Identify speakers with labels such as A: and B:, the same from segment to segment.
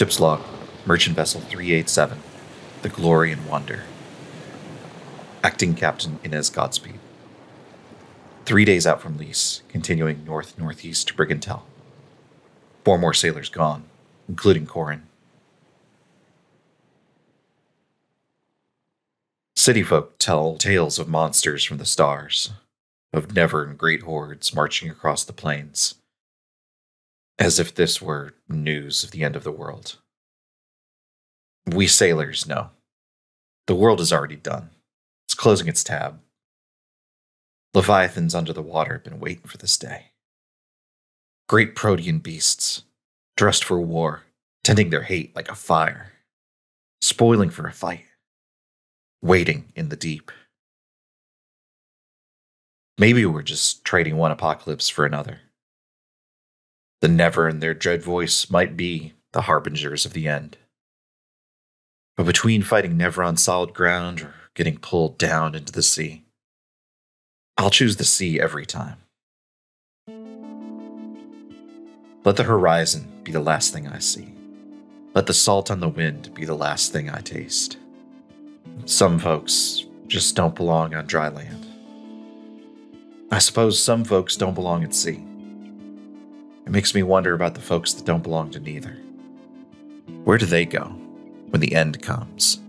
A: Ship's log, Merchant Vessel 387, The Glory and Wonder. Acting Captain Inez Godspeed. Three days out from lease, continuing north northeast to Brigantel. Four more sailors gone, including Corin. City folk tell tales of monsters from the stars, of never and great hordes marching across the plains, as if this were news of the end of the world. We sailors know. The world is already done. It's closing its tab. Leviathans under the water have been waiting for this day. Great protean beasts, dressed for war, tending their hate like a fire, spoiling for a fight, waiting in the deep. Maybe we're just trading one apocalypse for another. The never and their dread voice might be the harbingers of the end. But between fighting never on solid ground or getting pulled down into the sea, I'll choose the sea every time. Let the horizon be the last thing I see. Let the salt on the wind be the last thing I taste. Some folks just don't belong on dry land. I suppose some folks don't belong at sea. It makes me wonder about the folks that don't belong to neither. Where do they go when the end comes?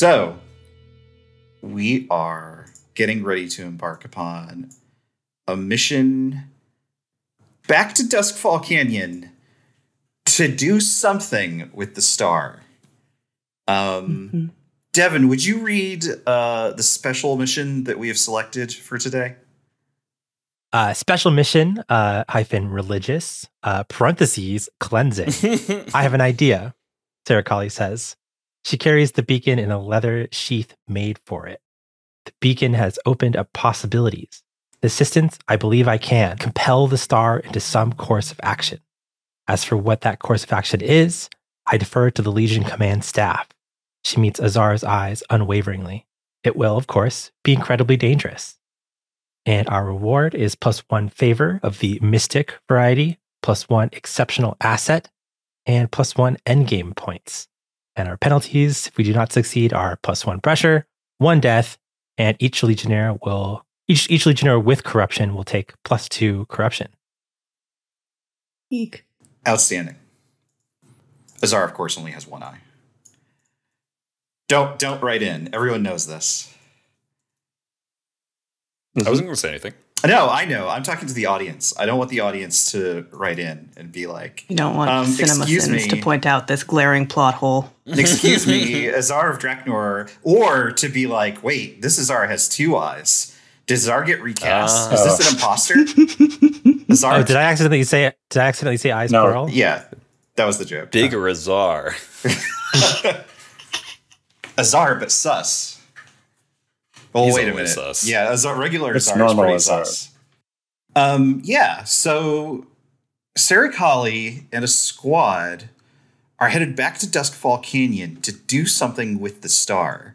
A: So, we are getting ready to embark upon a mission back to Duskfall Canyon to do something with the star. Um, mm-hmm. Devin, would you read uh, the special mission that we have selected for today?
B: Uh, special mission uh, hyphen religious uh, parentheses cleansing. I have an idea. Serikali says. She carries the beacon in a leather sheath made for it. The beacon has opened up possibilities. The assistance, I believe I can, compel the star into some course of action. As for what that course of action is, I defer to the Legion command staff. She meets Azar's eyes unwaveringly. It will, of course, be incredibly dangerous. And our reward is plus one favor of the mystic variety, plus one exceptional asset, and plus one endgame points. And our penalties, if we do not succeed, are plus one pressure, one death, and each legionnaire will each each legionnaire with corruption will take plus two corruption.
C: Eek.
A: Outstanding. Azar, of course, only has one eye. Don't don't write in. Everyone knows this.
D: I wasn't going to say anything.
A: No, I know. I'm talking to the audience. I don't want the audience to write in and be like,
C: "You don't want um, Cinema Sins to point out this glaring plot hole."
A: Excuse me, Azar of Draknor, or to be like, "Wait, this Azar has two eyes. Does Azar get recast? Uh, Is this an imposter?"
B: Azar. Oh, did I accidentally say? Did I accidentally say eyes no. plural?
A: Yeah, that was the joke.
D: Bigger Azar.
A: Azar, but sus. Well, He's wait a minute. Sus. Yeah, as a regular it's Azar is pretty sus. Um, yeah, so Serikali and a squad are headed back to Duskfall Canyon to do something with the star.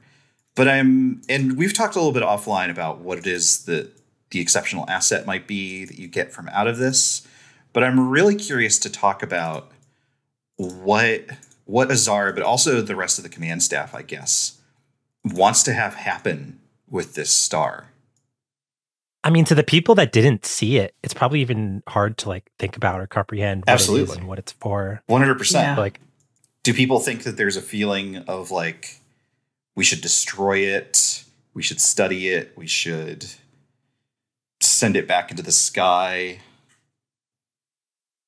A: But I'm, and we've talked a little bit offline about what it is that the exceptional asset might be that you get from out of this. But I'm really curious to talk about what what Azar, but also the rest of the command staff, I guess, wants to have happen with this star.
B: I mean, to the people that didn't see it, it's probably even hard to like think about or comprehend what Absolutely. it is and what it's for.
A: One hundred percent. Like, do people think that there's a feeling of like we should destroy it, we should study it, we should send it back into the sky?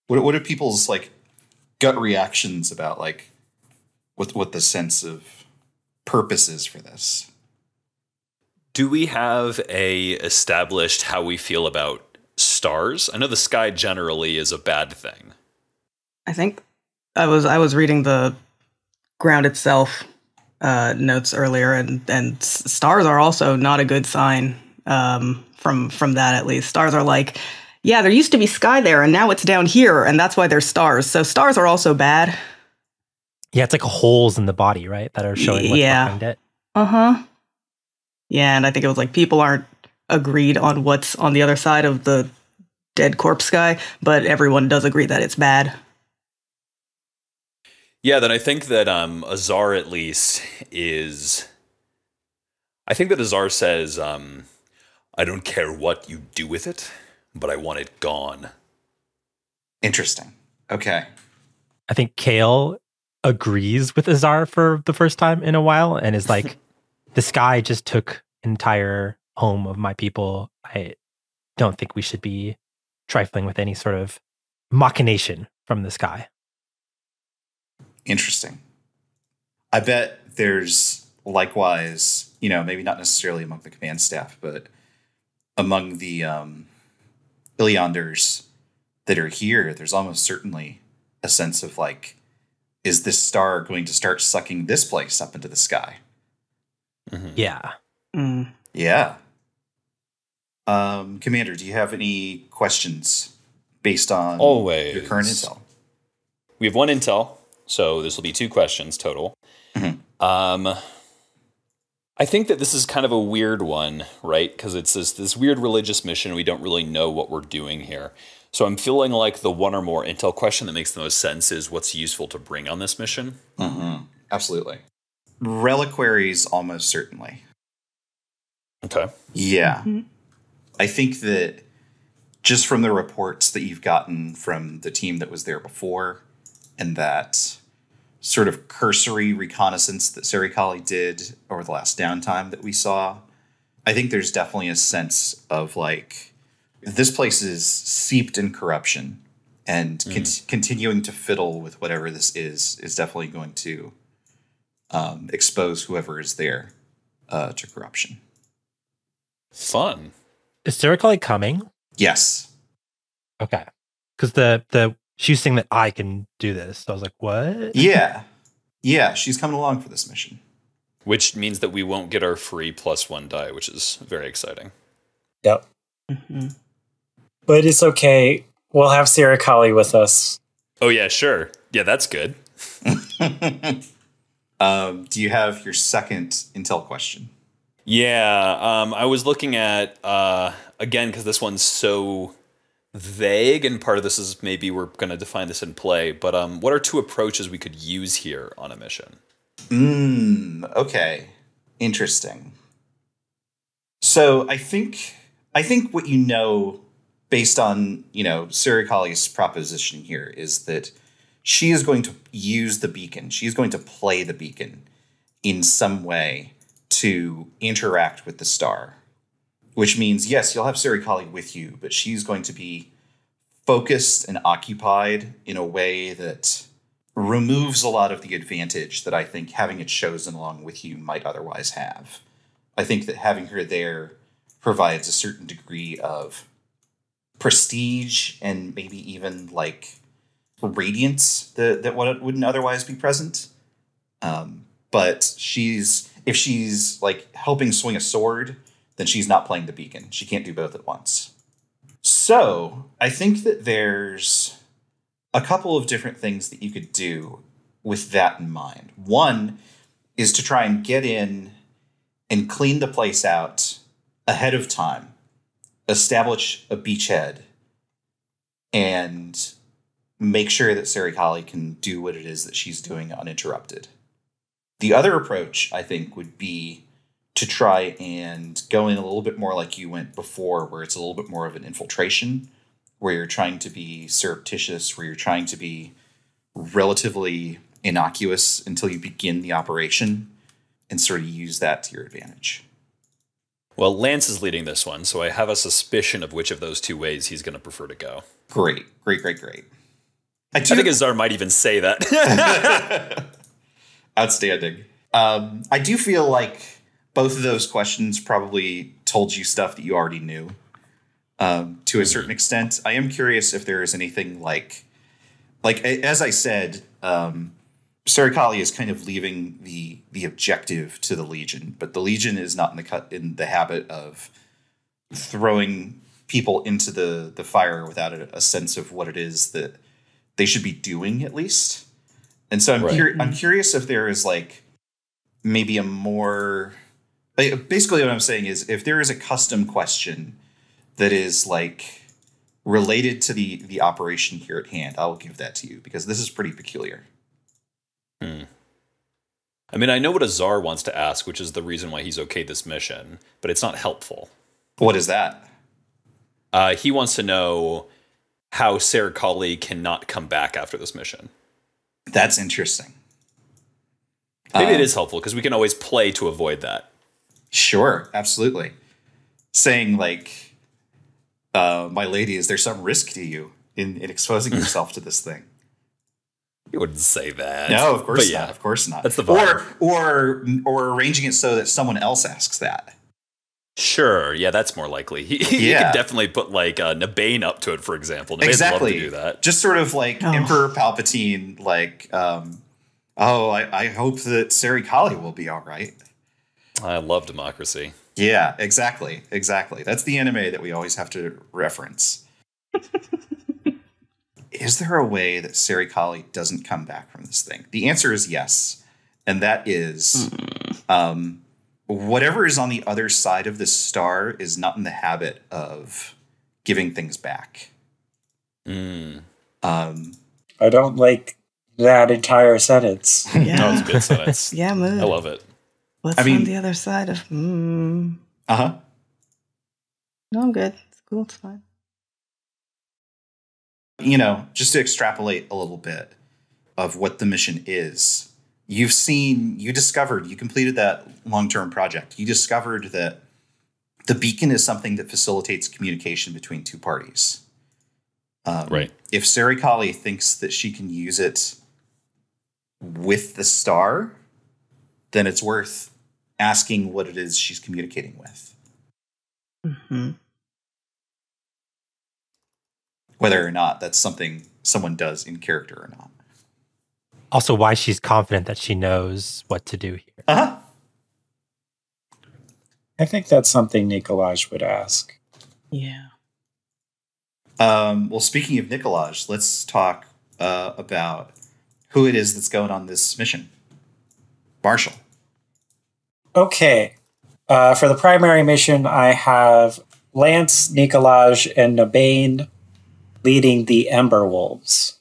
A: What what are people's like gut reactions about like what what the sense of purpose is for this?
D: Do we have a established how we feel about stars? I know the sky generally is a bad thing.
C: I think I was I was reading the ground itself uh, notes earlier, and and stars are also not a good sign um, from from that at least. Stars are like, yeah, there used to be sky there, and now it's down here, and that's why they're stars. So stars are also bad.
B: Yeah, it's like holes in the body, right, that are showing what's yeah. behind it.
C: Uh huh. Yeah, and I think it was like people aren't agreed on what's on the other side of the dead corpse guy, but everyone does agree that it's bad.
D: Yeah, then I think that um, Azar at least is. I think that Azar says, um, "I don't care what you do with it, but I want it gone."
A: Interesting. Okay.
B: I think Kale agrees with Azar for the first time in a while and is like, the sky just took entire home of my people. I don't think we should be trifling with any sort of machination from the sky.
A: Interesting. I bet there's likewise, you know, maybe not necessarily among the command staff, but among the um, that are here, there's almost certainly a sense of like, is this star going to start sucking this place up into the sky?
B: Mm-hmm. Yeah.
C: Mm.
A: Yeah. Um, Commander, do you have any questions based on
D: Always.
A: your current intel?
D: We have one intel, so this will be two questions total. Mm-hmm. Um, I think that this is kind of a weird one, right? Because it's this, this weird religious mission. We don't really know what we're doing here. So I'm feeling like the one or more intel question that makes the most sense is what's useful to bring on this mission.
A: Mm-hmm. Absolutely reliquaries almost certainly.
D: Okay.
A: Yeah. Mm-hmm. I think that just from the reports that you've gotten from the team that was there before and that sort of cursory reconnaissance that Serikali did over the last downtime that we saw, I think there's definitely a sense of like this place is seeped in corruption and mm. con- continuing to fiddle with whatever this is is definitely going to um, expose whoever is there uh, to corruption.
D: Fun.
B: Is Serikali coming?
A: Yes.
B: Okay. Because the the she was saying that I can do this. So I was like, what?
A: Yeah. Yeah, she's coming along for this mission.
D: Which means that we won't get our free plus one die, which is very exciting.
E: Yep. Mm-hmm. But it's okay. We'll have Serikali with us.
D: Oh yeah, sure. Yeah, that's good.
A: Um, do you have your second intel question?
D: Yeah, um, I was looking at uh, again because this one's so vague, and part of this is maybe we're going to define this in play. But um, what are two approaches we could use here on a mission?
A: Hmm. Okay. Interesting. So I think I think what you know, based on you know Serikali's proposition here, is that she is going to use the beacon. She's going to play the beacon in some way to interact with the star. Which means, yes, you'll have Serikali with you, but she's going to be focused and occupied in a way that removes a lot of the advantage that I think having it chosen along with you might otherwise have. I think that having her there provides a certain degree of prestige and maybe even like radiance that, that wouldn't otherwise be present. Um, but she's if she's like helping swing a sword, then she's not playing the beacon. She can't do both at once. So I think that there's a couple of different things that you could do with that in mind. One is to try and get in and clean the place out ahead of time establish a beachhead and make sure that Serikali can do what it is that she's doing uninterrupted. The other approach, I think, would be to try and go in a little bit more like you went before, where it's a little bit more of an infiltration, where you're trying to be surreptitious, where you're trying to be relatively innocuous until you begin the operation and sort of use that to your advantage.
D: Well, Lance is leading this one, so I have a suspicion of which of those two ways he's going to prefer to go.
A: Great, great, great, great.
D: I, I think Azar might even say that.
A: Outstanding. Um, I do feel like both of those questions probably told you stuff that you already knew um, to a mm-hmm. certain extent. I am curious if there is anything like, like as I said, um, Serikali is kind of leaving the the objective to the Legion, but the Legion is not in the cut in the habit of throwing people into the the fire without a, a sense of what it is that they should be doing at least. And so I'm right. cur- I'm curious if there is like maybe a more basically what I'm saying is if there is a custom question that is like related to the the operation here at hand, I will give that to you because this is pretty peculiar.
D: Hmm. I mean, I know what Azar wants to ask, which is the reason why he's okay this mission, but it's not helpful.
A: What is that?
D: Uh, he wants to know how Serikali cannot come back after this mission.
A: That's interesting.
D: Maybe um, it is helpful because we can always play to avoid that.
A: Sure, absolutely. Saying like, uh, "My lady, is there some risk to you in, in exposing yourself to this thing?"
D: You wouldn't say that.
A: No, of course yeah, not. Of course not.
D: That's the vibe.
A: Or or or arranging it so that someone else asks that.
D: Sure. Yeah, that's more likely. He, he yeah. could definitely put like uh, Nabain up to it, for example. Nabain's exactly. Love to do that.
A: Just sort of like oh. Emperor Palpatine, like, um, oh, I, I hope that Serikali will be all right.
D: I love democracy.
A: Yeah, exactly. Exactly. That's the anime that we always have to reference. is there a way that Serikali doesn't come back from this thing? The answer is yes. And that is mm. um, whatever is on the other side of this star is not in the habit of giving things back.
D: Mm.
A: Um,
E: I don't like that entire sentence.
D: Yeah. that was a good sentence.
C: yeah, mood.
D: I love it.
C: What's I mean, on the other side of? Mm.
A: Uh huh.
C: No, I'm good. It's cool. It's fine
A: you know, just to extrapolate a little bit of what the mission is, you've seen, you discovered, you completed that long term project. You discovered that the beacon is something that facilitates communication between two parties.
D: Um, right.
A: If Serikali thinks that she can use it with the star, then it's worth asking what it is she's communicating with.
C: Mm-hmm
A: whether or not that's something someone does in character or not.
B: Also, why she's confident that she knows what to do here.
A: Uh-huh.
E: I think that's something Nikolaj would ask.
C: Yeah.
A: Um, well, speaking of Nikolaj, let's talk uh, about who it is that's going on this mission. Marshall.
E: Okay. Uh, for the primary mission, I have Lance, Nikolaj, and Nabain leading the Ember Wolves.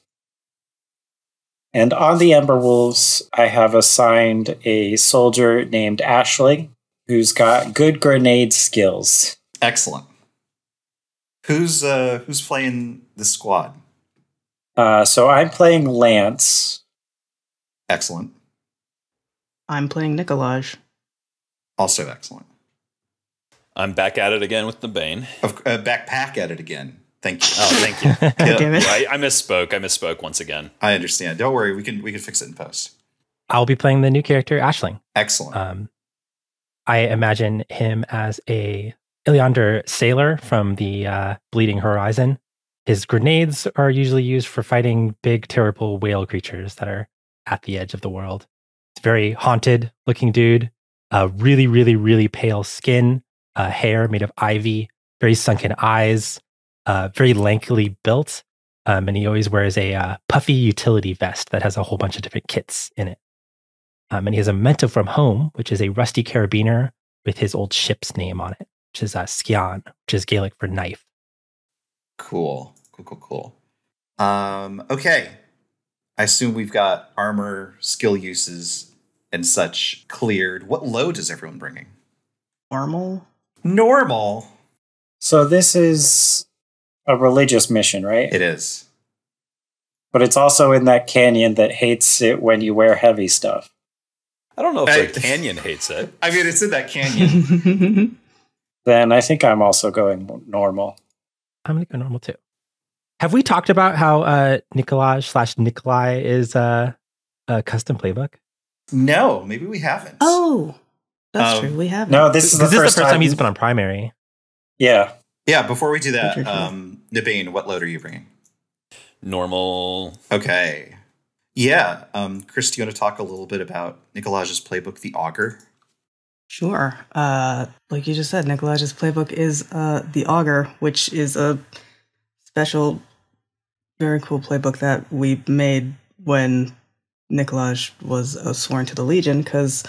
E: And on the Ember Wolves, I have assigned a soldier named Ashley, who's got good grenade skills.
A: Excellent. Who's uh who's playing the squad?
E: Uh so I'm playing Lance.
A: Excellent.
C: I'm playing Nikolaj.
A: Also excellent.
D: I'm back at it again with the Bane.
A: Of, uh, backpack at it again. Thank you.
D: Oh, thank you.
C: Damn it.
D: I, I misspoke. I misspoke once again.
A: I understand. Don't worry. We can we can fix it in post.
B: I'll be playing the new character Aisling.
A: Excellent.
B: Um, I imagine him as a Illiander sailor from the uh, Bleeding Horizon. His grenades are usually used for fighting big, terrible whale creatures that are at the edge of the world. It's very haunted looking dude. Uh, really, really, really pale skin, uh, hair made of ivy, very sunken eyes, uh, very lankily built. Um, and he always wears a uh, puffy utility vest that has a whole bunch of different kits in it. Um, and he has a memento from home, which is a rusty carabiner with his old ship's name on it, which is uh, Scian, which is Gaelic for knife.
A: Cool. Cool, cool, cool. Um, okay. I assume we've got armor, skill uses, and such cleared. What load is everyone bringing?
C: Normal.
A: Normal.
E: So this is a religious mission, right?
A: It is.
E: But it's also in that canyon that hates it when you wear heavy stuff.
D: I don't know if
A: I-
D: the canyon hates it.
A: I mean, it's in that canyon.
E: Then I think I'm also going normal.
B: I'm gonna go normal too. Have we talked about how uh Nikolaj slash Nikolai is uh, a custom playbook?
A: no, maybe we haven't.
C: oh, that's
A: Um,
C: true. We haven't.
E: No, this is the
B: This is
E: first,
B: the first time he's been on primary.
E: Yeah.
A: Yeah, before we do that, um, Nabain, what load are you bringing?
D: Normal.
A: Okay. Yeah. Um, Kris, do you want to talk a little bit about Nikolaj's playbook, The Augur?
C: Sure. Uh, like you just said, Nikolaj's playbook is uh, the Augur, which is a special, very cool playbook that we made when Nikolaj was uh, sworn to the Legion, because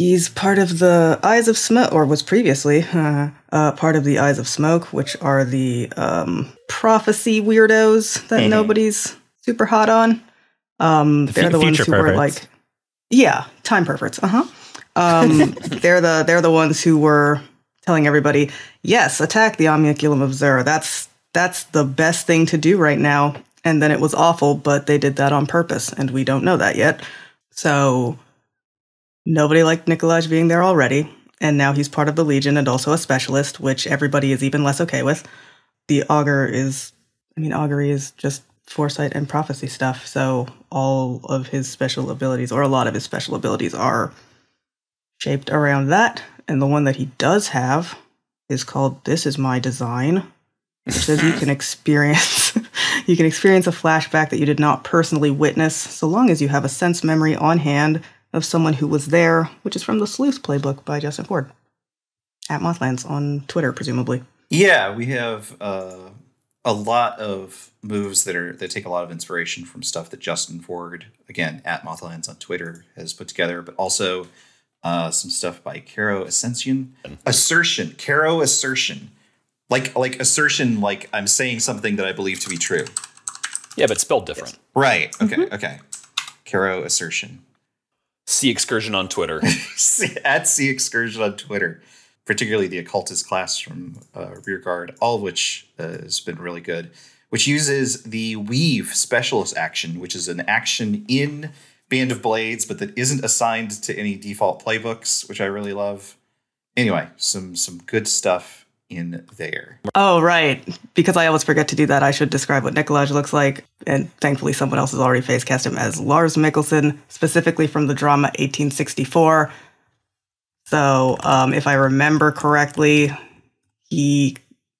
C: he's part of the Eyes of Smoke, or was previously uh, uh, part of the Eyes of Smoke, which are the um, prophecy weirdos that
A: Mhm.
C: nobody's super hot on. Um,
B: The
C: they're the ones who were like, yeah, time perverts. Uh huh. Um, they're the they're the ones who were telling everybody, yes, attack the Omniculum of Zur. That's that's the best thing to do right now. And then it was awful, but they did that on purpose, and we don't know that yet. So nobody liked Nikolaj being there already, and now he's part of the Legion and also a specialist, which everybody is even less okay with. The augur is, I mean, augury is just foresight and prophecy stuff. So all of his special abilities, or a lot of his special abilities, are shaped around that. And the one that he does have is called "This Is My Design," which says you can experience you can experience a flashback that you did not personally witness, so long as you have a sense memory on hand of someone who was there, which is from the Sleuth playbook by Justin Ford at Mothlands on Twitter, presumably.
A: Yeah, we have uh, a lot of moves that are that take a lot of inspiration from stuff that Justin Ford, again at Mothlands on Twitter, has put together, but also uh, some stuff by Caro Ascension. Assertion, Caro Assertion, like like assertion, like I'm saying something that I believe to be true.
D: Yeah, but spelled different.
A: Right. Okay. Okay. Caro Assertion.
D: Sea excursion on Twitter.
A: at Sea Excursion on Twitter, particularly the occultist class from uh, Rearguard, all of which uh, has been really good. Which uses the Weave Specialist action, which is an action in Band of Blades, but that isn't assigned to any default playbooks, which I really love. Anyway, some some good stuff in there.
C: Oh, right. Because I always forget to do that, I should describe what Nikolaj looks like. And thankfully, someone else has already face cast him as Lars Mikkelsen, specifically from the drama 1864. So, um, if I remember correctly, he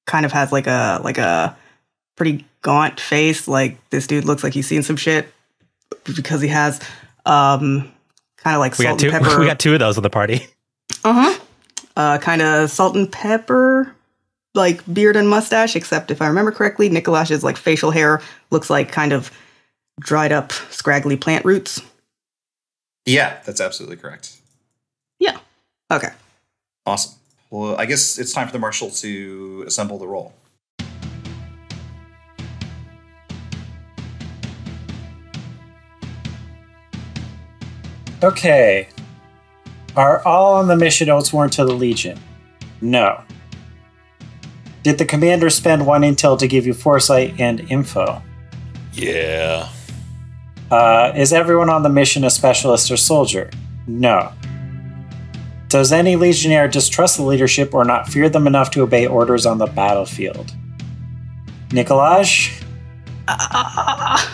C: kind of has like a like a pretty gaunt face. Like this dude looks like he's seen some shit because he has um, kind of like
B: We
C: salt
B: got two.
C: and pepper.
B: We got two of those in the party.
C: Uh huh. Uh, kind of salt and pepper, like beard and mustache. Except if I remember correctly, Nikolaj's like facial hair looks like kind of dried up, scraggly plant roots.
A: Yeah, that's absolutely correct.
C: Yeah. Okay.
A: Awesome. Well, I guess it's time for the marshal to assemble the roll.
E: Okay. Are all on the mission sworn to the Legion? No. Did the commander spend one intel to give you foresight and info?
D: yeah.
E: Uh, is everyone on the mission a specialist or soldier? No. Does any legionnaire distrust the leadership or not fear them enough to obey orders on the battlefield? Nikolaj?
D: Uh, uh, uh,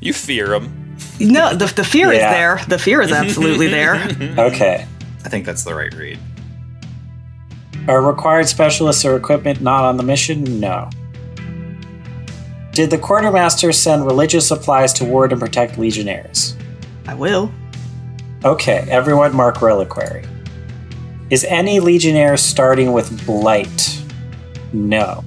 D: you fear him.
C: No, the the fear
E: Yeah.
C: is there. The fear is absolutely there.
E: Okay.
A: I think that's the right read.
E: Are required specialists or equipment not on the mission? No. Did the quartermaster send religious supplies to ward and protect legionnaires?
C: I will.
E: Okay, everyone mark reliquary. Is any legionnaire starting with blight? No.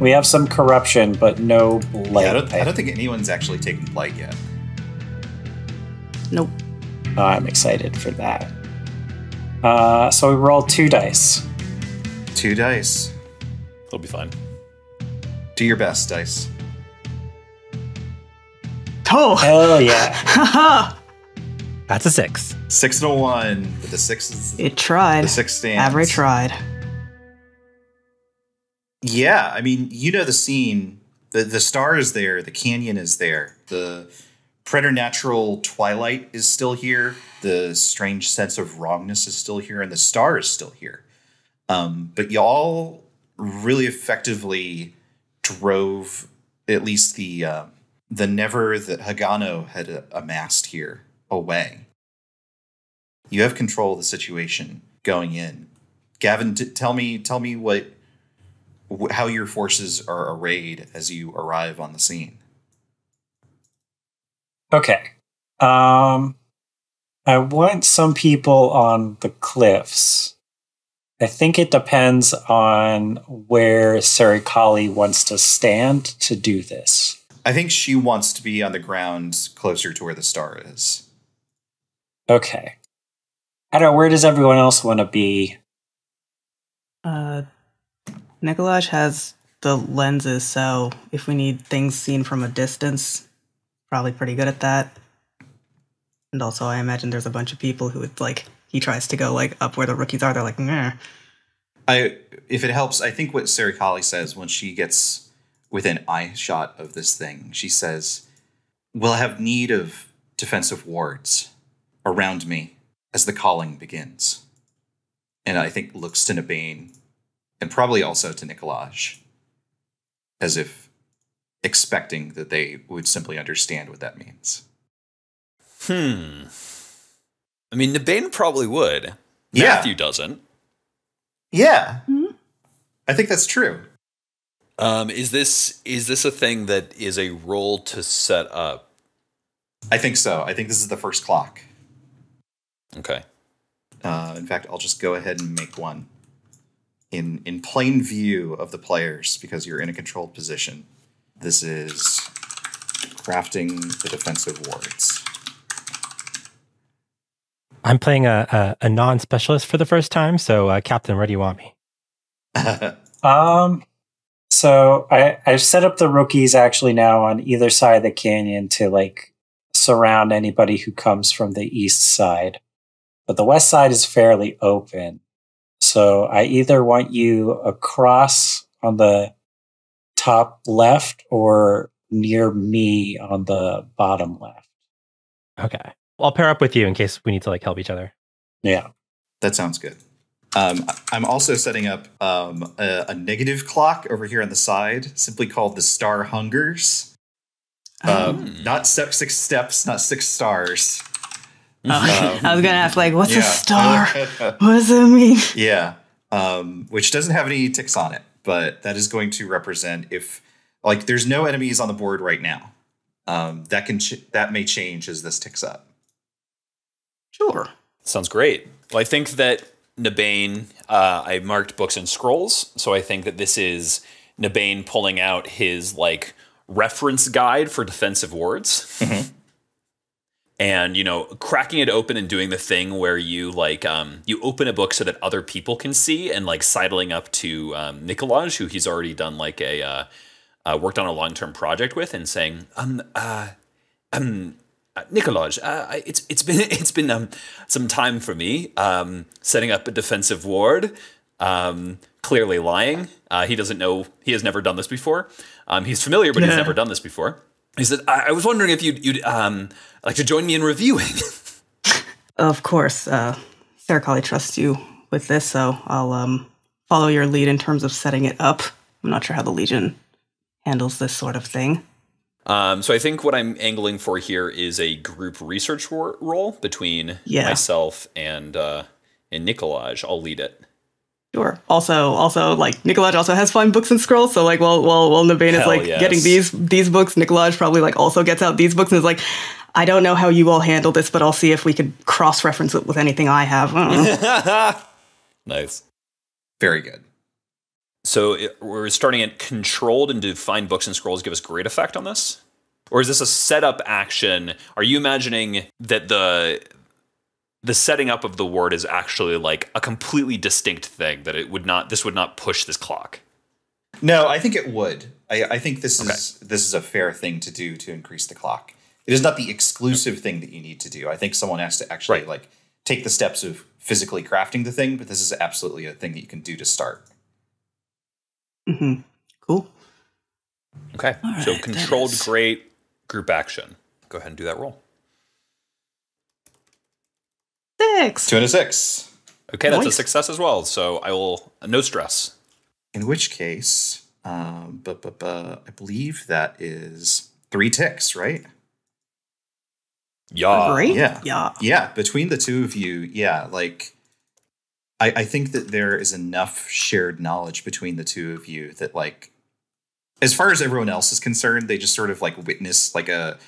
E: We have some corruption, but no blight.
A: Yeah, I don't, I don't think anyone's actually taken blight yet.
C: Nope.
E: Oh, I'm excited for that. Uh, so we roll two dice.
A: Two dice.
D: It'll be fine.
A: Do your best, dice.
C: Oh,
E: Hell yeah.
B: That's a six.
A: Six and a one. But the six is
C: it tried.
A: the six stands.
C: Avery tried.
A: Yeah, I mean, you know the scene. The the star is there, the canyon is there. The preternatural twilight is still here. The strange sense of wrongness is still here, and the star is still here. Um, but y'all really effectively drove at least the uh, the never that Hagano had uh, amassed here away. You have control of the situation going in. Gavin, t- tell me, tell me what wh- how your forces are arrayed as you arrive on the scene.
E: Okay. Um, I want some people on the cliffs. I think it depends on where Serikali wants to stand to do this.
A: I think she wants to be on the ground closer to where the star is.
E: Okay. I don't know, where does everyone else want to be?
C: Uh, Nikolaj has the lenses, so if we need things seen from a distance, probably pretty good at that. And also, I imagine there's a bunch of people who would like he tries to go like up where the rookies are. They're like, nah.
A: I, if it helps, I think what Serikali says when she gets within eye shot of this thing, she says, "Will I have need of defensive wards around me as the calling begins?" And I think looks to Nabain and probably also to Nikolaj, as if expecting that they would simply understand what that means.
D: Hmm. I mean, Nabain probably would.
A: Yeah.
D: Matthew doesn't.
A: Yeah, I think that's true.
D: Um, is this is this a thing that is a roll to set up?
A: I think so. I think this is the first clock.
D: Okay.
A: Uh, in fact, I'll just go ahead and make one in in plain view of the players because you're in a controlled position. This is crafting the defensive wards.
B: I'm playing a, a, a non specialist for the first time. So, uh, Captain, where do you want me?
E: Um, so I I've set up the rookies actually now on either side of the canyon to like surround anybody who comes from the east side, but the west side is fairly open. So I either want you across on the top left or near me on the bottom left.
B: Okay. I'll pair up with you in case we need to like help each other.
E: Yeah.
A: that sounds good. Um, I'm also setting up um, a, a negative clock over here on the side, simply called the Star Hungers. Um, Not step six steps, not six stars.
C: Oh, I was gonna ask like, what's
A: Yeah.
C: a star? what does it mean?
A: Yeah, um, which doesn't have any ticks on it, but that is going to represent if like there's no enemies on the board right now. Um, that can ch- that may change as this ticks up.
C: Sure.
D: Sounds great. Well, I think that Nabain, uh, I marked books and scrolls, so I think that this is Nabain pulling out his like reference guide for defensive wards. And you know, cracking it open and doing the thing where you like um, you open a book so that other people can see, and like sidling up to um, Nikolaj, who he's already done like a uh, uh, worked on a long term project with, and saying, um, uh, um, uh, Nikolaj, uh, it's it's been it's been um, some time for me um, setting up a defensive ward. Um, clearly lying. Uh, he doesn't know. He has never done this before. Um, he's familiar, but he's never done this before. He said, I, I was wondering if you'd, you'd um, like to join me in reviewing.
C: Of course, uh, Serikali trusts you with this, so I'll um, follow your lead in terms of setting it up. I'm not sure how the Legion handles this sort of thing.
D: Um, so I think what I'm angling for here is a group research ro- roll between
C: Yeah.
D: myself and uh, and Nikolaj. I'll lead it.
C: Sure. Also, also like Nikolaj also has fine books and scrolls. So like, while while while Nabain is like
D: yes.
C: getting these these books, Nikolaj probably like also gets out these books and is like, I don't know how you all handle this, but I'll see if we could cross reference it with anything I have. I.
D: Nice.
A: Very good.
D: So it, we're starting at controlled and do find books and scrolls give us great effect on this? Or is this a setup action? Are you imagining that the the setting up of the ward is actually like a completely distinct thing that it would not this would not push this clock.
A: No, I think it would. I, I think this is this is a fair thing to do to increase the clock. It is not the exclusive thing that you need to do. I think someone has to actually
D: Right.
A: like take the steps of physically crafting the thing, but this is absolutely a thing that you can do to start.
C: Hmm Cool.
D: Okay.
C: All
D: so controlled
C: is-
D: great group action. Go ahead and do that roll.
C: Six.
A: Two and a six.
D: Okay, that's a success as well. So I will no stress.
A: In which case, um, but, but, but I believe that is three ticks, right?
D: Yeah.
C: Great.
A: yeah.
C: Yeah.
A: Yeah, between the two of you, yeah, like I, I think that there is enough shared knowledge between the two of you that like as far as everyone else is concerned, they just sort of like witness like a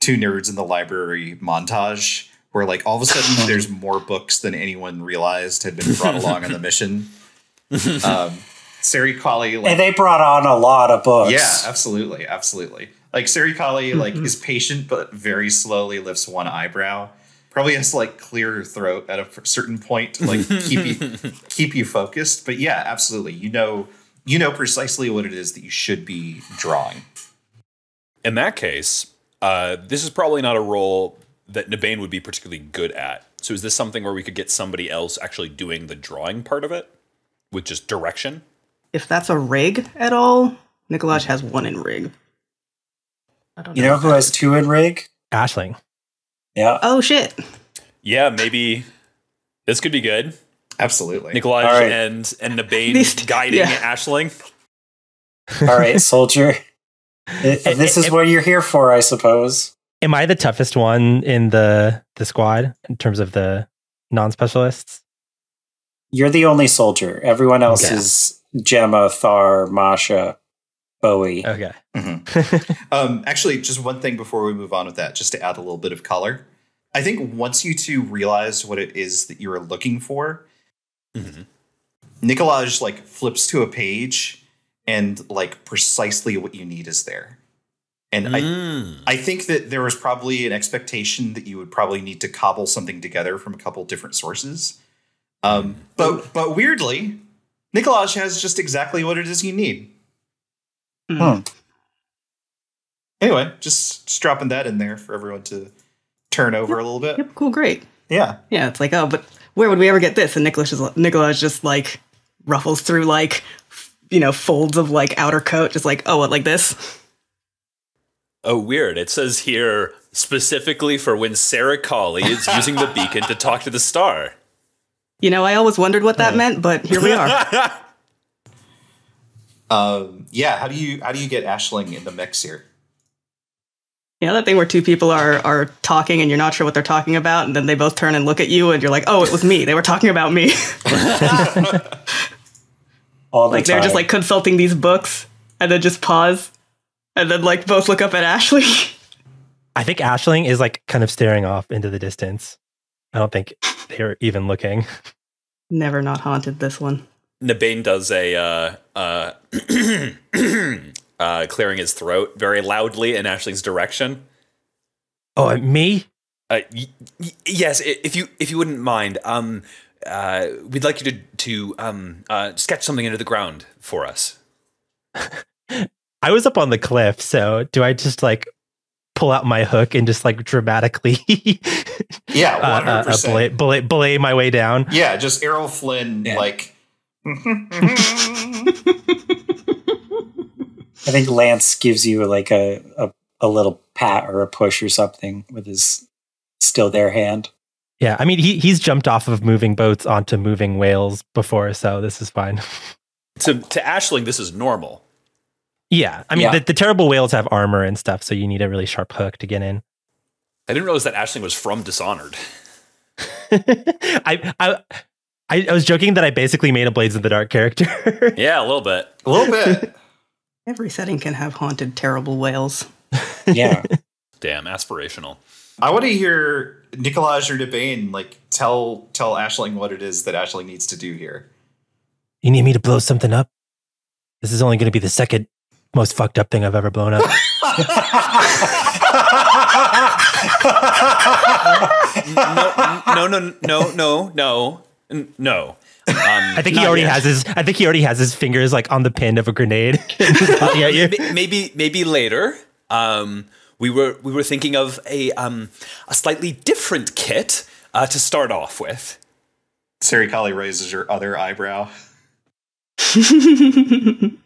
A: two nerds in the library montage where like all of a sudden there's more books than anyone realized had been brought along on the mission. Um Serikali like
E: And they brought on a lot of books.
A: yeah, absolutely, absolutely. Like Serikali, like is patient but very slowly lifts one eyebrow. Probably has to like clear her throat at a certain point to like keep you keep you focused. But yeah, absolutely. You know you know precisely what it is that you should be drawing.
D: In that case, uh, this is probably not a role that Nabain would be particularly good at. So is this something where we could get somebody else actually doing the drawing part of it with just direction?
C: If that's a rig at all, Nikolaj has one in rig. I don't
E: You know who has two in rig?
B: Aisling.
E: Yeah.
C: Oh shit.
D: Yeah, maybe this could be good.
A: Absolutely.
D: Nikolaj
E: All right.
D: and and Nabain
C: These t-
D: guiding
C: yeah.
D: Aisling.
E: All right, soldier. I- this is what you're here for, I suppose.
B: Am I the toughest one in the the squad in terms of the non-specialists?
E: You're the only soldier. Everyone else
B: Okay.
E: is Gemma, Thar, Masha, Bowie.
B: Okay.
A: Um, actually, just one thing before we move on with that, just to add a little bit of color. I think once you two realize what it is that you are looking for,
D: Mhm.
A: Nikolaj like flips to a page and like precisely what you need is there. And I
D: Mm.
A: I think that there was probably an expectation that you would probably need to cobble something together from a couple different sources. Um, but but weirdly, Nikolaj has just exactly what it is you need.
E: Hmm.
A: Anyway, just, just dropping that in there for everyone to turn over a little bit.
C: Yep. Cool. Great.
A: Yeah.
C: Yeah. It's like, oh, but where would we ever get this? And Nicholas is Nikolaj just like ruffles through like f- you know folds of like outer coat, just like oh, what like this?
D: Oh, weird. It says here specifically for when Serikali is using the beacon to talk to the star.
C: You know, I always wondered what that meant, but here we are.
A: Um, yeah. How do you how do you get Aisling in the mix here?
C: Yeah, that thing where two people are are talking and you're not sure what they're talking about, and then they both turn and look at you, and you're like, "Oh, it was me. They were talking about me."
E: All the
C: like they're just like consulting these books, and then just pause, and then like both look up at Ashley.
B: I think Aisling is like kind of staring off into the distance. I don't think they're even looking.
C: Never not haunted this one.
D: Nabain does a uh, uh, uh, clearing his throat very loudly in Ashley's direction.
B: Oh, and me?
D: Uh, y- y- yes, if you if you wouldn't mind, um, uh, we'd like you to to um, uh, sketch something into the ground for us.
B: I was up on the cliff, so do I just like pull out my hook and just like dramatically
A: Yeah,
B: uh,
A: one hundred
B: uh, uh, belay,
A: percent.
B: belay, belay my way down?
A: Yeah, just Errol Flynn
E: Yeah.
A: like. Mm-hmm.
E: I think Lance gives you like a, a, a little pat or a push or something with his still there hand.
B: Yeah, I mean he he's jumped off of moving boats onto moving whales before, so this is fine.
D: To to Aisling, this is normal.
B: yeah, I mean
E: Yeah.
B: the, the terrible whales have armor and stuff, so you need a really sharp hook to get in.
D: I didn't realize that Aisling was from Dishonored.
B: I, I I I was joking that I basically made a Blades of the Dark character.
D: Yeah, a little bit.
A: A little bit.
C: Every setting can have haunted, terrible whales.
E: Yeah.
D: Damn, aspirational.
A: I want to hear Nikolaj or Nabain like tell tell Aisling what it is that Aisling needs to do here.
B: you need me to blow something up? This is only going to be the second most fucked up thing I've ever blown up.
D: no, no, no, no, no, no, N- no. Um,
B: I think he already
D: yet.
B: has his. I think he already has his fingers like on the pin of a grenade. Just looking at you.
D: M- maybe maybe later. Um, we were we were thinking of a um, a slightly different kit uh, to start off with.
A: Serikali raises her other eyebrow.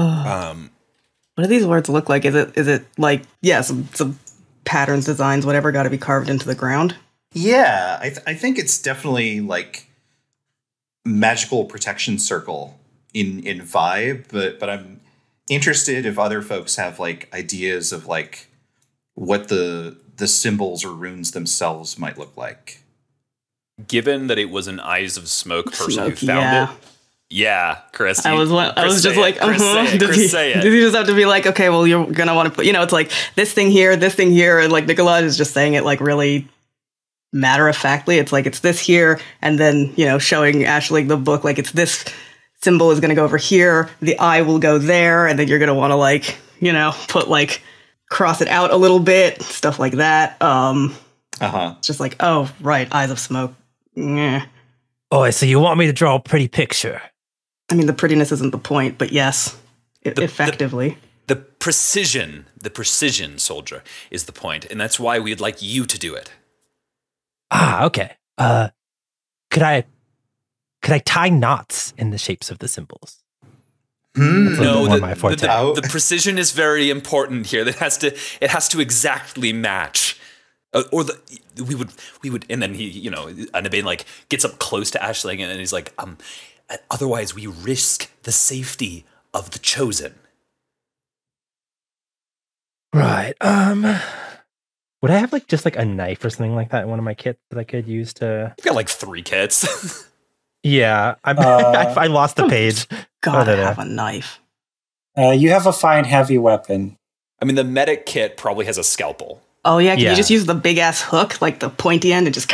C: Oh,
D: Um,
C: what do these words look like? Is it is it like yeah, some some patterns, designs, whatever, got to be carved into the ground?
A: Yeah, I, th- I think it's definitely like magical protection circle in in vibe, but but I'm interested if other folks have like ideas of like what the the symbols or runes themselves might look like.
D: given that it was an Eyes of Smoke person who found
C: yeah.
D: it, yeah, Kris.
C: I was I
D: Kris
C: was just like,
D: it, Kris
C: uh-huh.
D: say it,
C: Does he, does he just have to be like, okay, well, you're gonna want to put, you know, it's like this thing here, this thing here, and like Nikolaj is just saying it like really matter of factly. It's like it's this here, and then you know, showing Aisling the book, like it's this symbol is gonna go over here, the eye will go there, and then you're gonna want to like, you know, put like cross it out a little bit, stuff like that. Um,
A: Uh huh.
C: it's just like, oh, right, eyes of smoke. Yeah.
B: Oh, so you want me to draw a pretty picture?
C: I mean, the prettiness isn't the point, but yes, e-
D: the-
C: effectively.
D: The precision, the precision, soldier, is the point, and that's why we'd like you to do it.
B: Ah, okay. Uh, could I, could I tie knots in the shapes of the symbols? That's a little
D: No,
B: more
D: the,
B: my
D: the,
B: forte.
D: the- the precision is very important here. That has to it has to exactly match. Uh, or the we would we would and then he you know Anabane like gets up close to Aisling and then he's like um otherwise we risk the safety of the chosen.
B: Right. Um, would I have like just like a knife or something like that in one of my kits that I could use to?
D: We've got like three kits.
B: Yeah, I'm.
E: Uh,
B: I, I lost the page.
C: Gotta
B: Oh, there,
C: have a knife.
E: Uh, you have a fine heavy weapon.
D: I mean the medic kit probably has a scalpel.
C: Oh yeah, can
B: Yeah.
C: you just use the big ass hook, like the pointy end, and just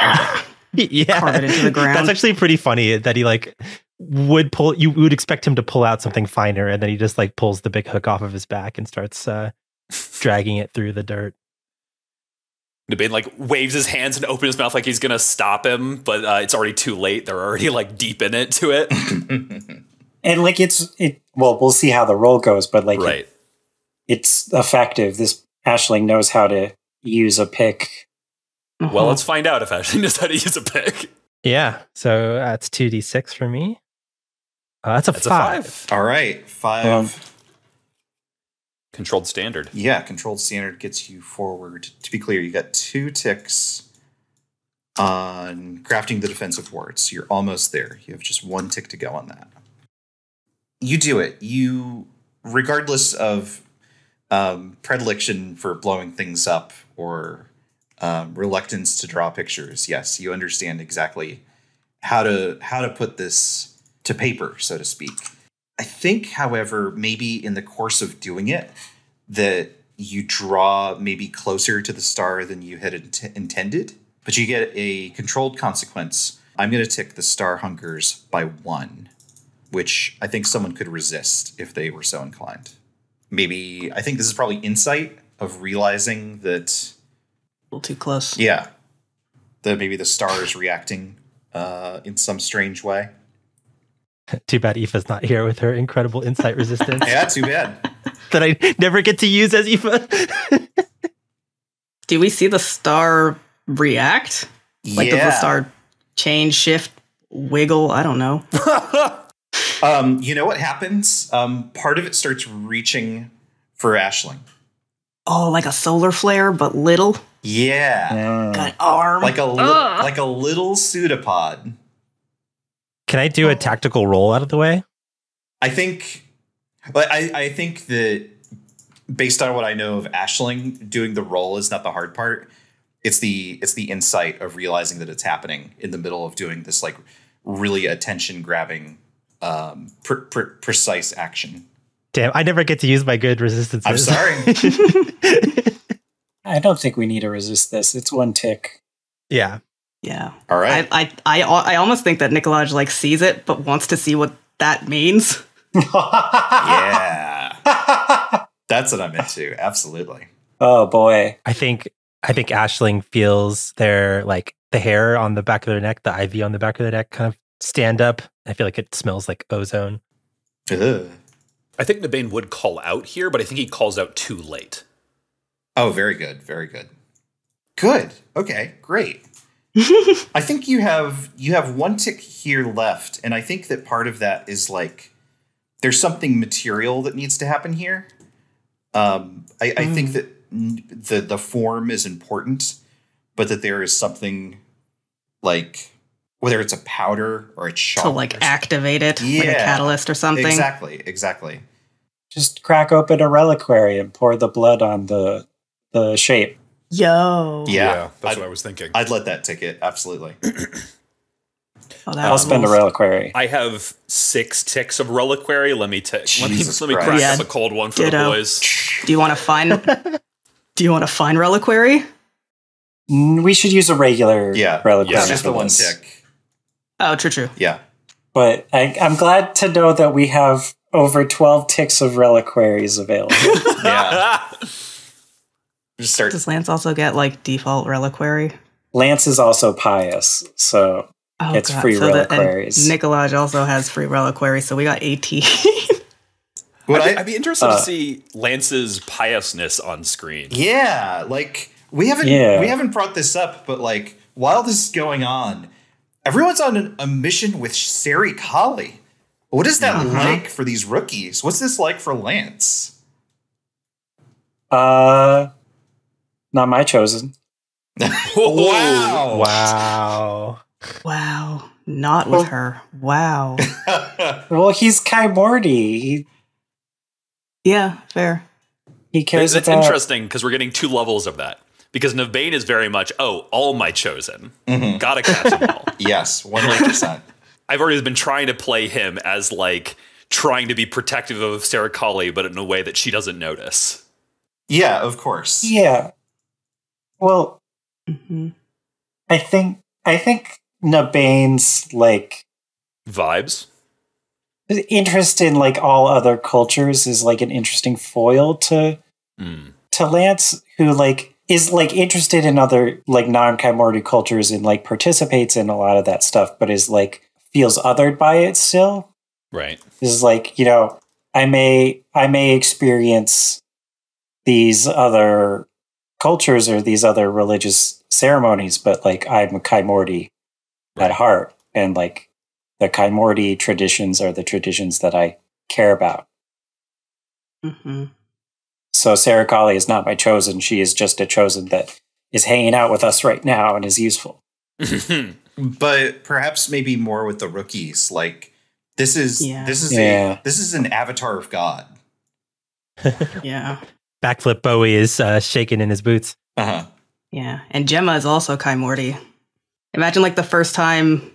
B: yeah,
C: Carve it into the ground.
B: That's actually pretty funny that he like would pull. You would expect him to pull out something finer, and then he just like pulls the big hook off of his back and starts uh, dragging it through the dirt.
D: Nabain like waves his hands and opens his mouth like he's gonna stop him, but uh, it's already too late. They're already like deep in it to it.
E: And like it's it well, we'll see how the roll goes, but like
D: right.
E: it's effective. This Aisling knows how to use a pick.
D: Well, let's find out if Aisling knows how to use a pick.
B: Yeah, so that's two d six for me. Uh, that's a
D: That's a
B: five.
D: five.
A: All right, five.
E: Um,
D: Controlled standard.
A: yeah, controlled standard gets you forward. To be clear, you got two ticks on crafting the defensive wards. You're almost there. You have just one tick to go on that. You do it. You, regardless of um, predilection for blowing things up or um, reluctance to draw pictures, yes, you understand exactly how to how to put this to paper, so to speak. I think, however, maybe in the course of doing it, that you draw maybe closer to the star than you had int- intended, but you get a controlled consequence. I'm going to tick the star hunkers by one, which I think someone could resist if they were so inclined. Maybe, I think this is probably insight of realizing that,
C: a little too close.
A: yeah, that maybe the star is reacting uh, in some strange way.
B: Too bad Aoife's not here with her incredible insight resistance
A: Yeah, too bad.
B: that I never get to use as Aoife.
C: Do we see the star react? Like does the star change, shift, wiggle? I don't know.
A: Um, you know what happens? Um, part of it starts reaching for Aisling.
C: Oh, like a solar flare, but little.
A: Yeah,
C: Got an arm.
A: like a li- like a little pseudopod.
B: Can I do a tactical roll out of the way?
A: I think, but I I think that based on what I know of Aisling, doing the roll is not the hard part. It's the it's the insight of realizing that it's happening in the middle of doing this like really attention grabbing, um, pr- pr- precise action.
B: Damn, I never get to use my good resistances.
A: I'm sorry.
E: I don't think we need to resist this. It's one tick.
B: yeah.
C: Yeah.
A: All right.
C: I, I I I almost think that Nikolaj like sees it, but wants to see what that means.
A: yeah. That's what I'm into. Absolutely.
E: Oh boy.
B: I think I think Aisling feels their like the hair on the back of their neck, the ivy on the back of their neck kind of stand up. I feel like it smells like ozone.
A: Ugh.
D: I think Nabain would call out here, but I think he calls out too late.
A: Oh, very good. Very good. Good. Okay, great. I think you have you have one tick here left, and I think that part of that is like there's something material that needs to happen here. Um, I, I think that the the form is important, but that there is something like whether it's a powder or a chalk
C: to like activate it, like a catalyst or something.
A: Exactly. Exactly.
E: Just crack open a reliquary and pour the blood on the the shape.
C: Yo.
A: Yeah,
D: that's
A: I'd-
D: what I was thinking.
A: I'd let that ticket absolutely.
C: Oh, that
E: I'll spend a reliquary.
D: I have six ticks of reliquary. Let me take. Let me
A: Jesus
D: let me
A: Christ.
D: crack
C: Yeah.
D: up a cold one for
C: Ditto.
D: the boys.
C: Do you want to find? do you want to find reliquary?
E: Mm, We should use a regular
A: Yeah,
E: reliquary.
A: it's just the one tick.
C: Oh, true, true.
A: Yeah.
E: But I, I'm glad to know that we have over 12 ticks of reliquaries available.
A: Yeah. Just start.
C: Does Lance also get like default reliquary?
E: Lance is also pious, so
C: Oh,
E: It's free
C: that- and
E: reliquaries.
C: Nikolaj also has free reliquary, so we got 18.
A: Would
D: I'd, be,
A: I-
D: I'd be interested
E: Uh,
D: to see Lance's piousness on screen.
A: Yeah, like we haven't
E: Yeah.
A: we haven't brought this up, but like while this is going on, everyone's on an, a mission with Serikali. What is that like for these rookies? What's this like for Lance?
E: uh not my chosen.
A: Wow.
B: Wow.
C: wow. Not with her. Wow.
E: Well, he's Kai Morty. He
C: Yeah, fair.
E: he cares
D: That's
E: about
D: interesting because we're getting two levels of that. Because Nabain is very much, oh, all my chosen. Mm -hmm. Gotta catch them all.
A: yes, one hundred percent.
D: I've already been trying to play him as like trying to be protective of Serikali, but in a way that she doesn't notice.
A: Yeah, of course.
E: Yeah. Well,
C: hmm
E: I think I think Nabain's like
D: Vibes.
E: interest in like all other cultures is like an interesting foil to
D: Mm.
E: to Lance, who like is like interested in other like non Kaimorti cultures and like participates in a lot of that stuff, but is like feels othered by it still.
D: Right.
E: Is like, you know, I may I may experience these other cultures or these other religious ceremonies, but like I'm a Kaimorti
D: Right.
E: at heart. And like the Kaimorti traditions are the traditions that I care about.
C: hmm
E: So Serikali is not my chosen. She is just a chosen that is hanging out with us right now and is useful.
A: But perhaps maybe more with the rookies. Like this is
C: Yeah.
A: this is
E: Yeah.
A: a this is an avatar of God.
C: Yeah.
B: Backflip Bowie is uh, shaking in his boots.
A: Uh-huh.
C: Yeah. And Gemma is also Kai Morty. Imagine like the first time,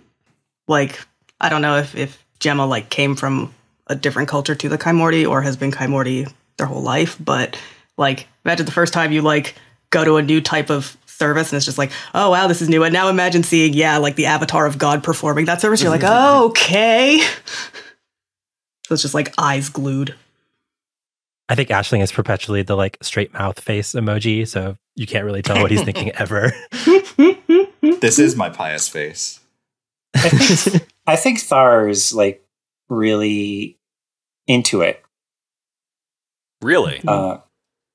C: like, I don't know if, if Gemma like came from a different culture to the Kai Morty or has been Kai Morty their whole life, but like imagine the first time you like go to a new type of service and it's just like, oh wow, this is new. And now imagine seeing, yeah, like the avatar of God performing that service. You're like, oh, okay. So it's just like eyes glued.
B: I think Aisling is perpetually the like straight mouth face emoji, so you can't really tell what he's thinking ever.
A: This is my pious face.
E: I think I think Thar is like really into it.
D: really?
E: Uh,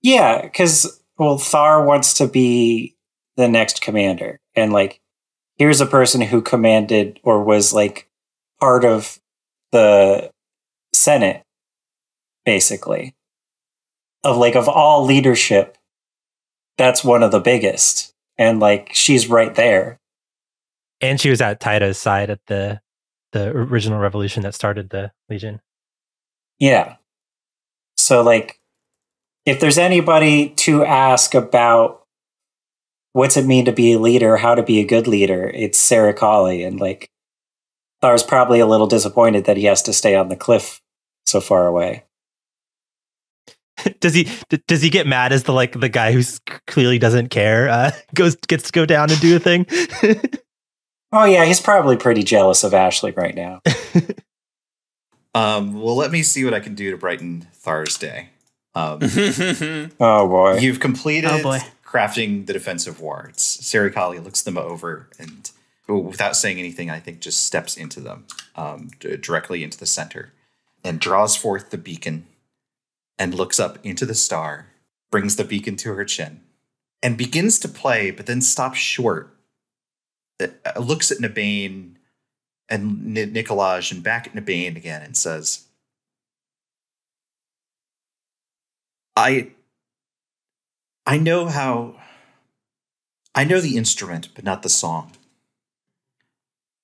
E: yeah, because well, Thar wants to be the next commander, and like, here's a person who commanded or was like part of the Senate, basically, of like of all leadership. That's one of the biggest, and like she's right there.
B: and she was at Taita's side at the the original revolution that started the Legion.
E: Yeah. So, like, if there's anybody to ask about what's it mean to be a leader, how to be a good leader, it's Serikali. And, like, Thar's probably a little disappointed that he has to stay on the cliff so far away.
B: does he d- does he get mad as the like the guy who clearly doesn't care uh, goes gets to go down and do a thing?
E: Oh, yeah, he's probably pretty jealous of Aisling right now.
A: Um, well, let me see what I can do to brighten Thar's day. Um,
E: Oh boy.
A: You've completed
C: Oh, boy.
A: crafting the defensive wards. Serikali looks them over and, without saying anything, I think just steps into them um, d- directly into the center and draws forth the beacon and looks up into the star, brings the beacon to her chin, and begins to play, but then stops short. Uh, looks at Nabain and N- Nikolaj and back at Nabain again and says, I I know how I know the instrument, but not the song.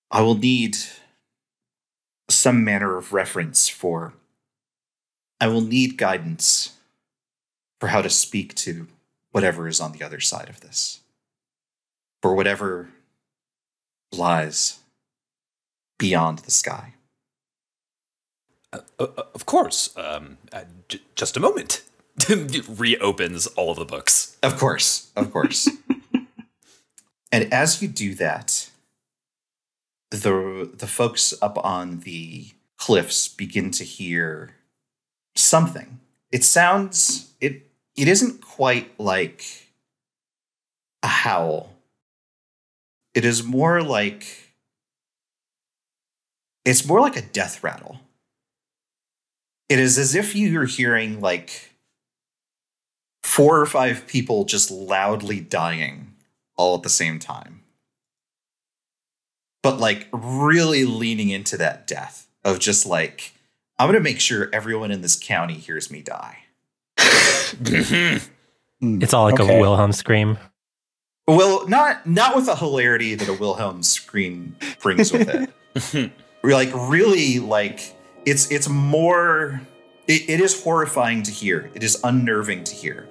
A: I will need some manner of reference for I will need guidance for how to speak to whatever is on the other side of this. For whatever lies beyond the sky.
D: Uh, uh, of course. Um, uh, j- just a moment. Reopens all of the books.
A: Of course, of course. and as you do that, the the folks up on the cliffs begin to hear something. It sounds it it isn't quite like a howl. It is more like it's more like a death rattle. It is as if you're hearing like four or five people just loudly dying all at the same time. But like really leaning into that death of just like, I'm going to make sure everyone in this county hears me die. Mm-hmm.
B: It's all like
E: Okay.
B: a Wilhelm scream.
A: Well, not not with the hilarity that a Wilhelm scream brings with it. We're like really like it's it's more it, it is horrifying to hear. It is unnerving to hear.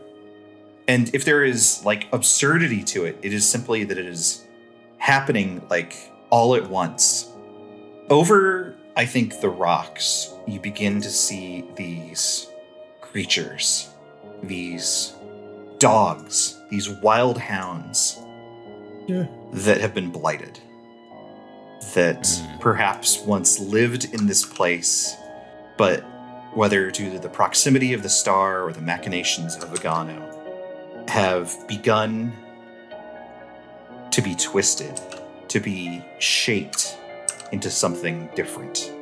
A: And if there is like absurdity to it, it is simply that it is happening like all at once. Over, I think, the rocks, you begin to see these creatures, these dogs, these wild hounds that have been blighted. That hmm. perhaps once lived in this place, but whether due to the proximity of the star or the machinations of Vagano, have begun to be twisted, to be shaped into something different.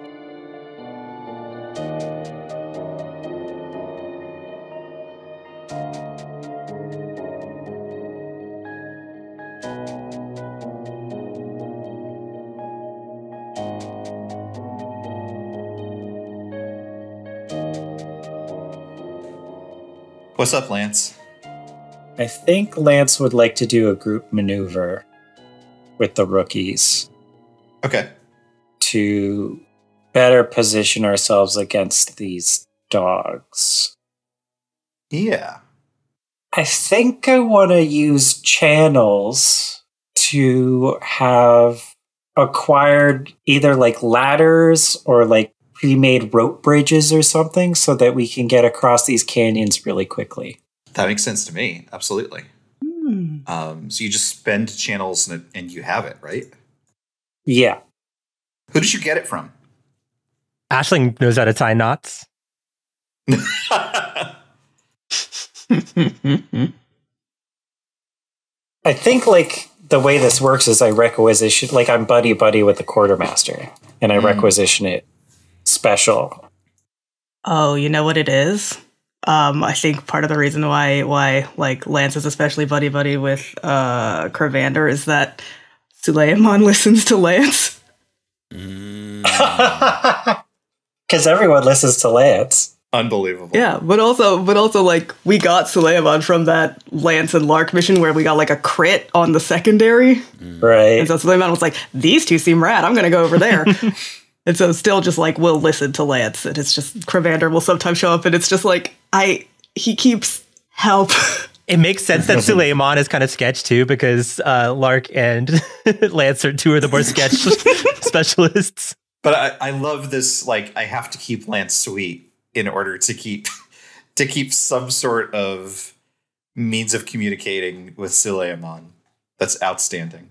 A: What's up, Lance?
E: I think Lance would like to do a group maneuver with the rookies
A: Okay.
E: to better position ourselves against these dogs.
A: Yeah.
E: I think I want to use channels to have acquired either like ladders or like pre made rope bridges or something so that we can get across these canyons really quickly.
A: That makes sense to me. Absolutely.
C: Hmm.
A: Um, so you just spend channels and, and you have it, right?
E: Yeah.
A: Who did you get it from?
B: Aisling knows how to tie knots.
E: I think like the way this works is I requisition like I'm buddy buddy with the quartermaster and I
A: Mm.
E: requisition it special.
C: Oh, you know what it is? Um, I think part of the reason why why like Lance is especially buddy buddy with uh Cravander is that Suleiman listens to Lance.
E: Because everyone listens to Lance.
A: Unbelievable.
C: Yeah, but also but also like we got Suleiman from that Lance and Lark mission where we got like a crit on the secondary.
E: Right.
C: And so Suleiman was like, These two seem rad, I'm gonna go over there. and so still just like we'll listen to Lance. And it's just Cravander will sometimes show up and it's just like I he keeps help.
B: It makes sense that Suleiman is kind of sketch too, because uh, Lark and Lance are two of the more sketch specialists.
A: But I, I love this. Like, I have to keep Lance sweet in order to keep to keep some sort of means of communicating with Suleiman. That's outstanding.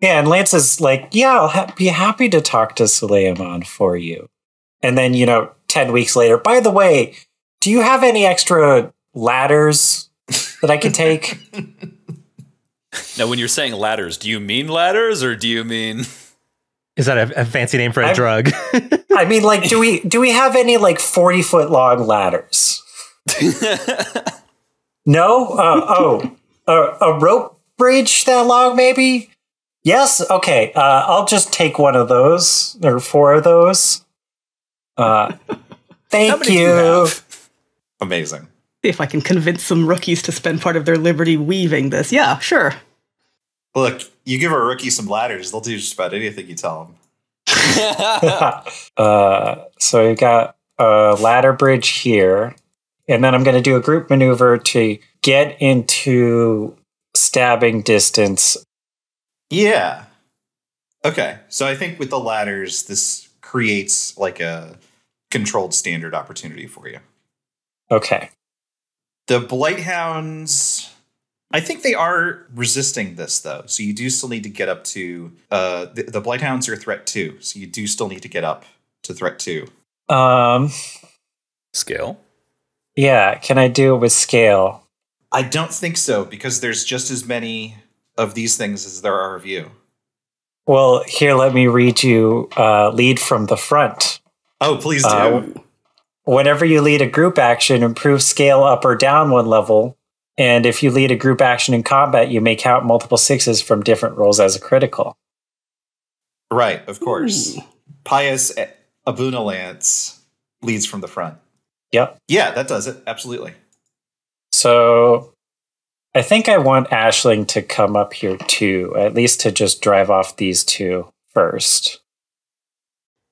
E: Yeah, and Lance is like, yeah, I'll ha- be happy to talk to Suleiman for you. And then, you know, 10 weeks later, by the way, Do you have any extra ladders that I could take?
D: Now, when you're saying ladders, do you mean ladders or do you mean?
B: Is that a, a fancy name for a
E: I'm-
B: drug?
E: I mean, like, do we do we have any like forty foot long ladders? No. Uh, oh, a, a rope bridge that long, maybe? Yes. Okay. Uh, I'll just take one of those or four of those. Uh, thank
D: How many do
E: you.
D: you?
A: Amazing.
C: See if I can convince some rookies to spend part of their liberty weaving this. Yeah, sure.
A: Look, you give a rookie some ladders, they'll do just about anything you tell them.
E: uh, so we've got a ladder bridge here, and then I'm going to do a group maneuver to get into stabbing distance.
A: Yeah. Okay. So I think with the ladders, this creates like a controlled standard opportunity for you.
E: Okay.
A: The Blighthounds, I think they are resisting this though. So you do still need to get up to uh the, the Blighthounds are threat two. So you do still need to get up to threat two.
E: Um.
D: Scale.
E: Yeah. Can I do it with scale?
A: I don't think so because there's just as many of these things as there are of you.
E: Well, here, let me read you uh, lead from the front.
A: Oh, please do.
E: Uh, Whenever you lead a group action, improve scale up or down one level. And if you lead a group action in combat, you may count multiple sixes from different rolls as a critical.
A: right, of course. Pious Abuna Lance leads from the front.
E: Yep.
A: Yeah, that does it. Absolutely.
E: So I think I want Aisling to come up here too, at least to just drive off these two first.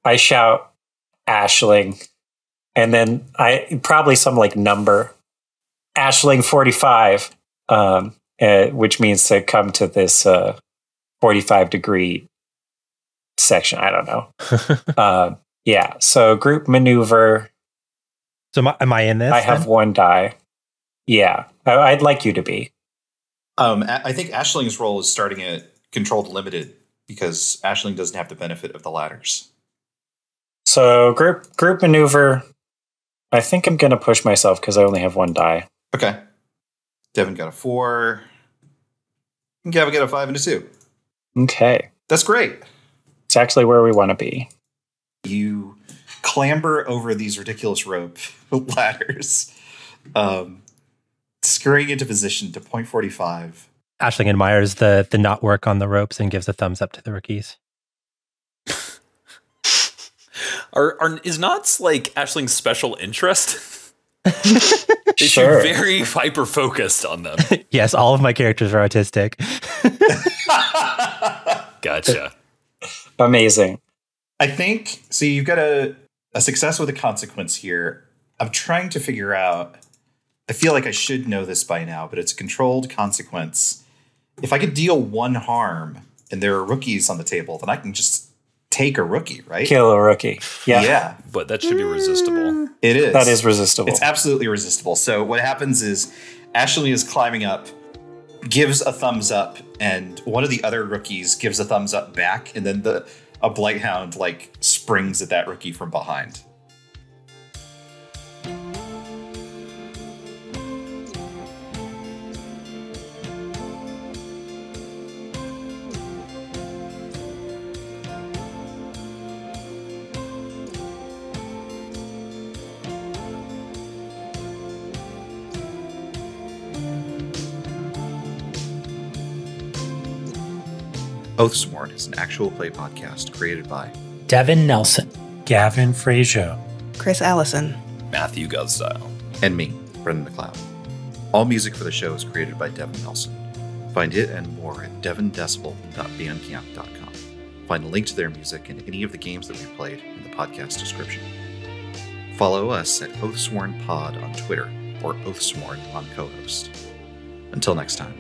E: I shout Aisling, and then I probably some like number Aisling 45, um, uh, which means to come to this uh, 45 degree section. I don't know. uh, yeah, so group maneuver.
B: so am I, am I in this?
E: I have one die. Yeah, I, I'd like you to be.
A: Um, I think Aisling's role is starting at controlled limited because Aisling doesn't have the benefit of the ladders.
E: So group group maneuver. I think I'm gonna push myself because I only have one die.
A: Okay. Devin got a four. And Gavin got a five and a two.
E: Okay,
A: That's great.
E: it's actually where we want to be.
A: You clamber over these ridiculous rope ladders, um, scurrying into position to point 45.
B: Aisling admires the the knot work on the ropes and gives a thumbs up to the rookies.
D: Are, are is knots like Aisling's special interest? Is
E: Sure.
D: she very hyper focused on them?
B: yes, all of my characters are autistic.
D: Gotcha.
E: Amazing.
A: I think so. You've got a a success with a consequence here. I'm trying to figure out. I feel like I should know this by now, but it's a controlled consequence. If I could deal one harm and there are rookies on the table, then I can just take a rookie, right?
E: Kill a rookie. Yeah,
A: yeah,
D: But that should be resistible.
A: it is.
E: that is resistible.
A: It's absolutely resistible. So what happens is Aisling is climbing up, gives a thumbs up, and one of the other rookies gives a thumbs up back, and then the a blighthound like springs at that rookie from behind. Oathsworn is an actual play podcast created by
F: Devin Nelson.
E: Gavin Fregeau.
C: Kris Allison.
D: Matthew Guzdial.
A: and me, Brendan McLeod. All music for the show is created by Devin Nelson. Find it and more at devindecibel.bandcamp.com. Find a link to their music and any of the games that we've played in the podcast description. Follow us at Oathsworn Pod on Twitter or Oathsworn on co host. Until next time.